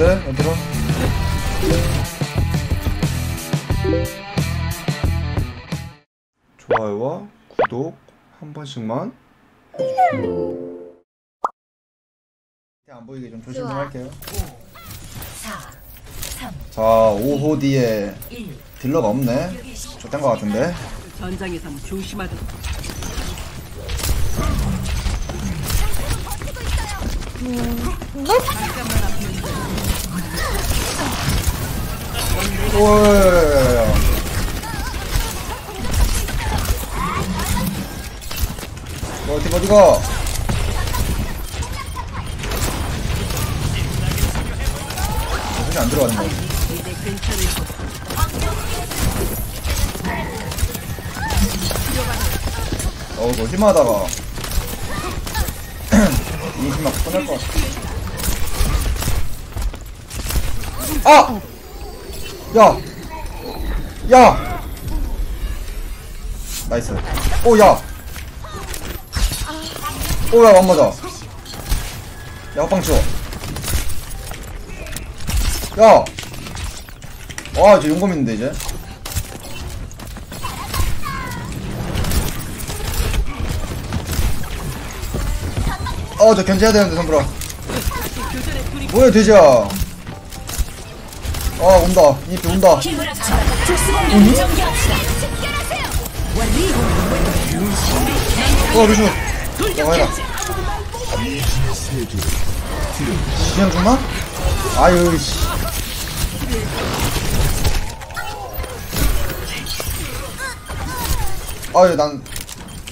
잡고 싶은데 얘들아 좋아요와 구독 한 번씩만 안 보이게 좀 조심 좀 할게요. 4, 3, 자 5호 뒤에 1. 딜러가 없네. 좋된 거 같은데. 전장에선 조심하다. 오야야야야 어디 어디가 손이 안 것. 어우 너 힘하다가 이 힘막 꺼낼 것 같아 아! 야! 야! 나이스 오 야! 오야 안 맞아 야 합방 치워 야! 와 이제 용검 있는데 이제 어, 저 견제해야 되는데, 선불아. 뭐야, 돼지야. 아, 온다. 이입 온다. 어, 루슈. 해라. 그냥 죽나? 아유, 씨. 아유, 난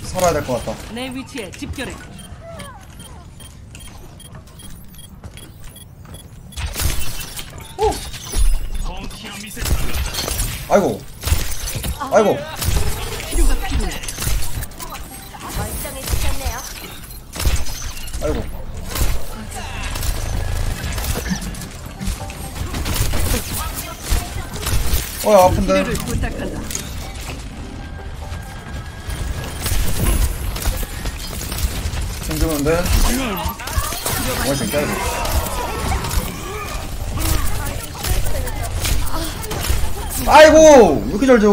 살아야 될 것 같다. 내 위치에 집결해. 아이고. 아이고. 아이고. 어야 아픈데. 치료를 부탁한다. 힘주는데. 뭐 진짜 이 아이고 왜 이렇게 잘 줘?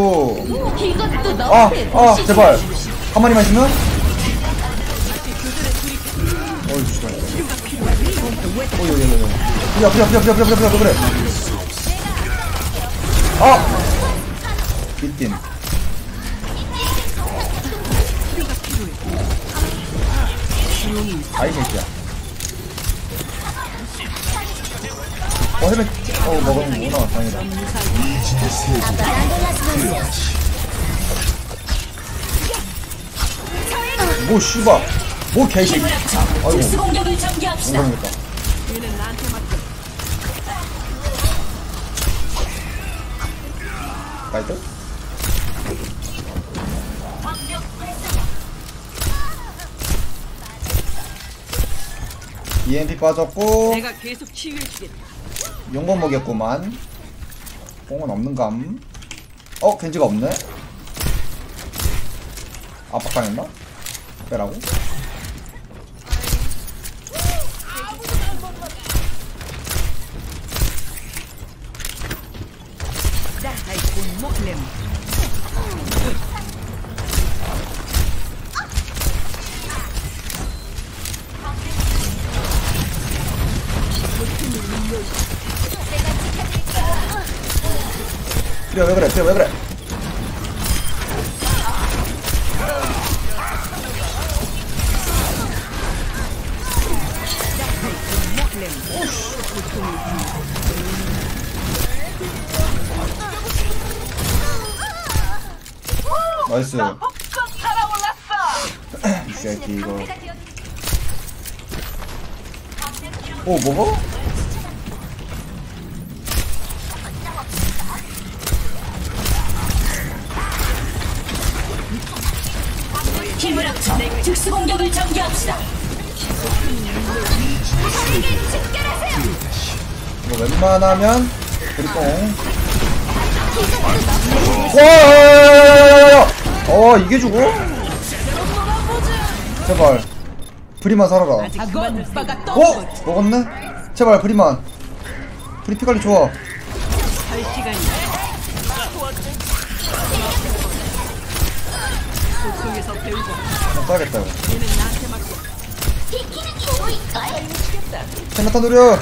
이것도 아, 아, 제발. 한 마리만 있으면? 어이, 씨발. 어이, 어이, 어이. 부자, 부자, 부자, 부자, 부자, 부자, 부자, 그래. 아! 빗딘. 아이, 새끼야. 어, 헬멧, 어, 먹었는구나. 다행이다. 뭐, 씨발. 뭐, 합쳐 아이고. 맡겨. 나이트? EMP 빠졌고 내가 계속 치유해주겠다. 용건 먹였구만 뽕은 없는감 어? 겐지가 없네? 압박당했나? 빼라고? 그래? 왜 그래? 그래 왜 그래? 나이스. 이 새끼 이거. 오 먹어? 힘을 합쳐 특수 공격을 전개합시다. 이거 웬만하면 그리똥 와야야야야야야 어 이게 죽어? 제발 프리만 살아라 어? 먹었네? 제발 브리만 브리 피 관리 좋아 통에서 배우고. 써야겠다. 이거 얘는 나한테 맡겨. 세나타 노려!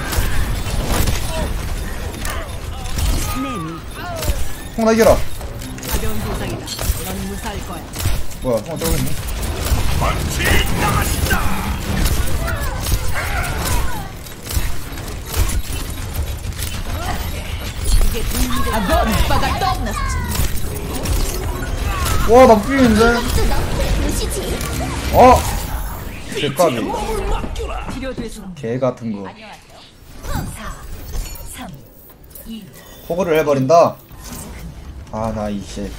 홍나 이겨라. 가벼운 부상이다. 넌 무사할 거야. 뭐야 홍나 떨어졌네 와 나 삐인데? 어? 치료돼서 개 같은 거. 3, 2, 포그를 해버린다? 아 나 이 새끼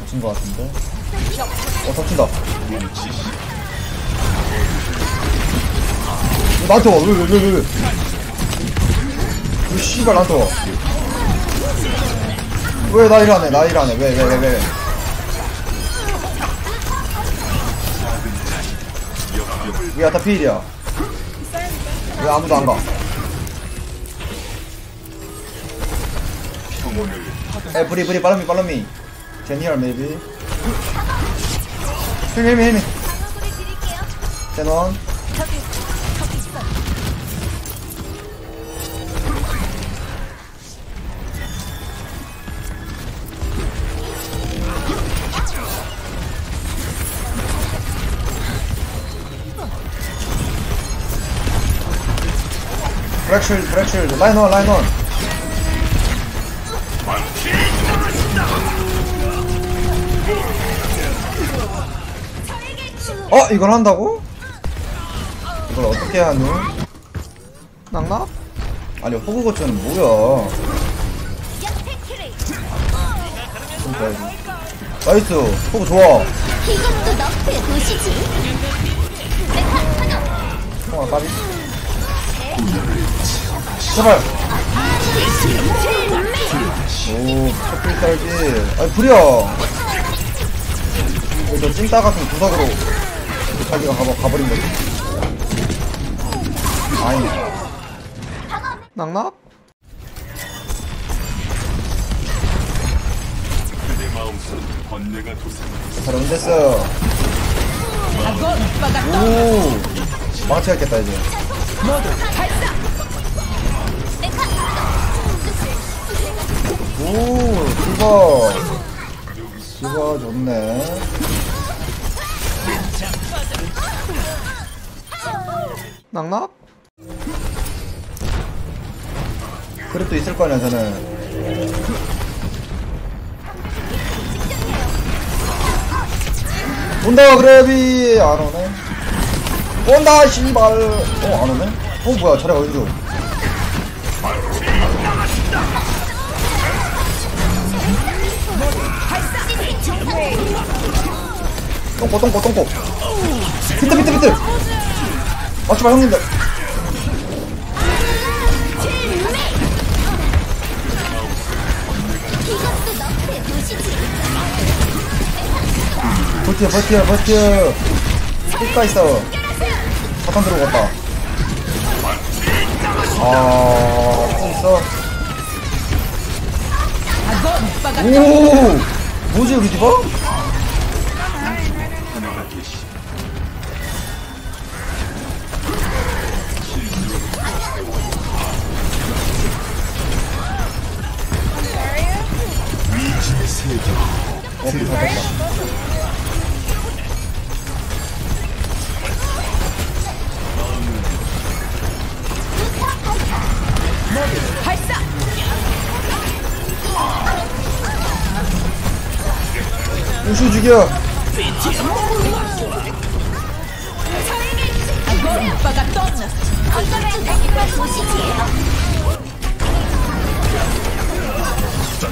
덮친 거 같은데? 어 덮친다. 왜 나한테 와왜 왜 왜 왜 왜, 왜 씨발 나한테 와 왜 나 일하네 나 일하네 왜 왜 왜 왜? 왜 야타 피일이야. 왜 아무도 안 가? 에 브리 브리 빨라미 빨라미. 제니얼 메이비 힐미 힐미 힐미 제논 브렉실드 브렉실드 라인 원 라인 원 어 이걸 한다고? 이걸 어떻게 하노? 낙낙? 아니 호구 고추는 뭐야. 나이스 호구 좋아 이것도 너프의 도시지. 어 까비 제발. 오 커플 딸기 아니 불이야. 저 찐따 같은 구석으로 자기가 가버, 가버린 거지. 아니. 낙낙? 내 마음속 번뇌가 도사한다. 잘 언제했어요. 오 망치겠다 이제 오 디바 디바 좋네. 낙낙? 그릇도 있을 거 아니야 저는. 온다 그래비! 안 오네 온다 씨발. 어 안 오네? 어 뭐야 차례가 어디죠 똥꼬 똥꼬 똥꼬. 비트 비트 비트. 맞지마 형님들. 이것도 너프의 도시지. 버텨 버텨 버텨. 끝까 있어 사탄 들어갔다. 아또 있어 오! 뭐지 우리 집어? 우슈 죽여.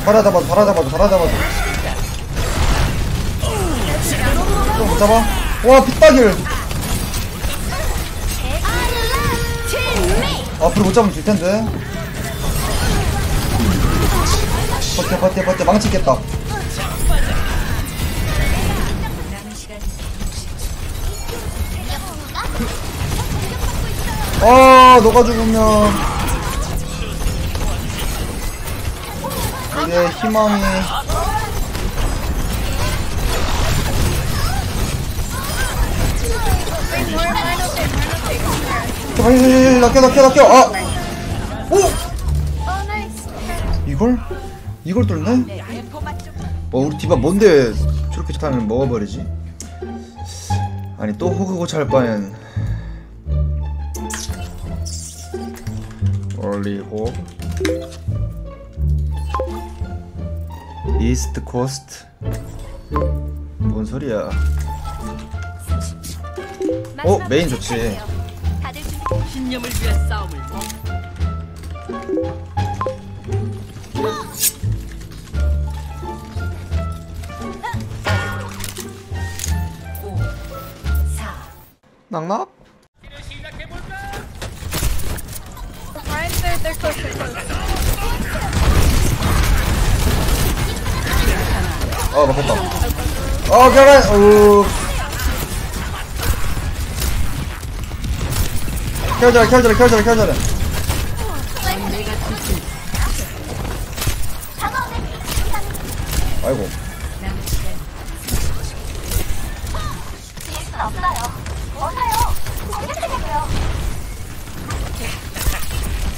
바라 잡아줘 바라 잡아줘 바라 잡아줘 좀못 잡아? 와 빗박일 앞으로 못 잡으면 질텐데. 버텨 버텨 버텨. 망치 있겠다 아 너가 죽으면 우리의 희망이 빨리 낚여 낚여 낚여 아 오! 이걸? 이걸 뚫네? 어 우리 디바 뭔데 저렇게 타면 먹어버리지? 아니 또 호그 고 찰 바엔 호그 이스트 코스트 뭔 소리야? 어 메인 좋지. 신념을 위한 싸움을 낙낙 They're close. 어 먹혔다 어 결혼 어 켜져라 켜져라 켜져라 켜져라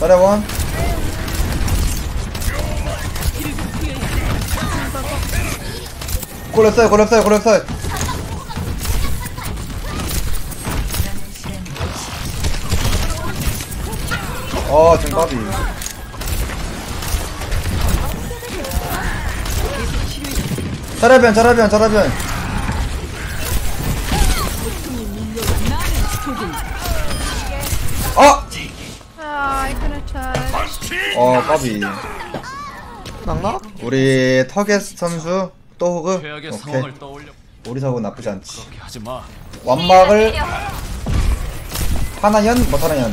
따라원 골렸어요 골렸어요 골렸어요. 아 지금 까비 자라변 자라변 자라변 어 까비 낙낙? 우리 터겟 선수 또 호그? 최악의 오케이 상황을 떠올려 우리 사고 나쁘지 않지 그렇게 하지 마. 완막을 하나 연 못 하나연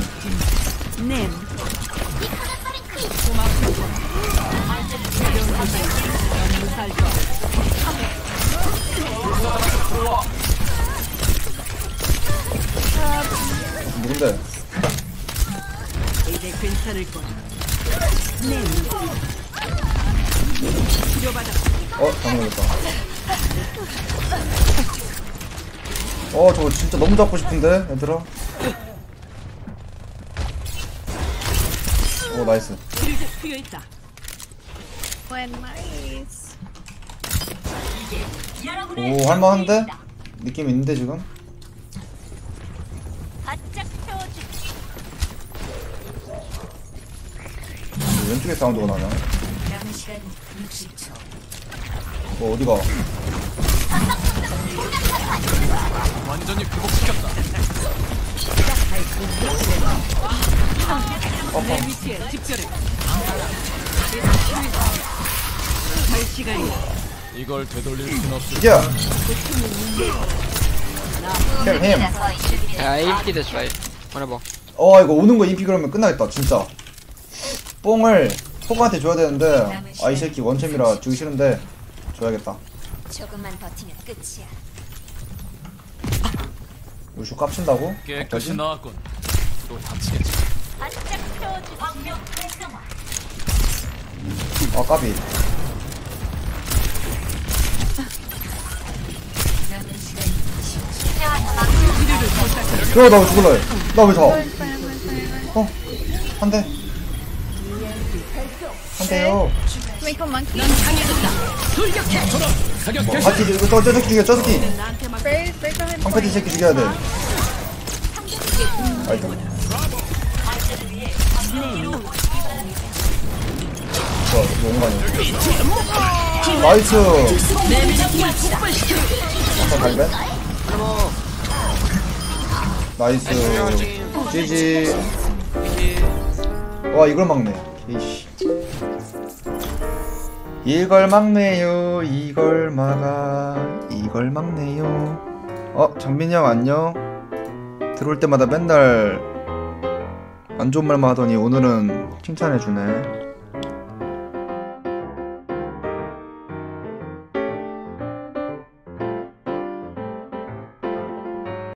네. 무사할 거야. 누군데? 이제 괜찮을 거야. 어 잘못했다 어 저거 진짜 너무 잡고 싶은데 얘들아 오 nice. 오 할만한데? 느낌 있는데 지금? 바짝 태워주. 왼쪽에 사운드가 나냐? 뭐 어디가? 완전히 굴복시켰다. 내 위치에 집결해. 갈 시간이야. 이걸 되돌릴 순 없을 이겨! 힐 힘! 야, AFT 됐어, 뭐라봐. 어 이거 오는 거 인피 그러면 끝나겠다 진짜 뽕을 포그한테 줘야 되는데 아 이 새끼 원챔이라 주기 싫은데 줘야겠다 조금만 버티면 끝이야. 우슈 깝친다고? 깨끗이 갑자기? 나왔군. 또 다치겠지. 바짝 태워주. 방벽 활성화. 아 까비 그래 나왜 죽을래 나왜 져? 어? 한대 한대요. Twinkle monkey. 어, 같이 죽여 저, 저 새끼 죽여 저 새끼 Spray, spray behind 황패티 새끼 죽여야 돼. 아이고. 저 뭔가요 나이스. 한번 갈배 nice. GG 와 이걸 막네. 이씨 이걸 막네요 이걸 막아 이걸 막네요. 어 장민이 형 안녕. 들어올 때마다 맨날 안 좋은 말만 하더니 오늘은 칭찬해주네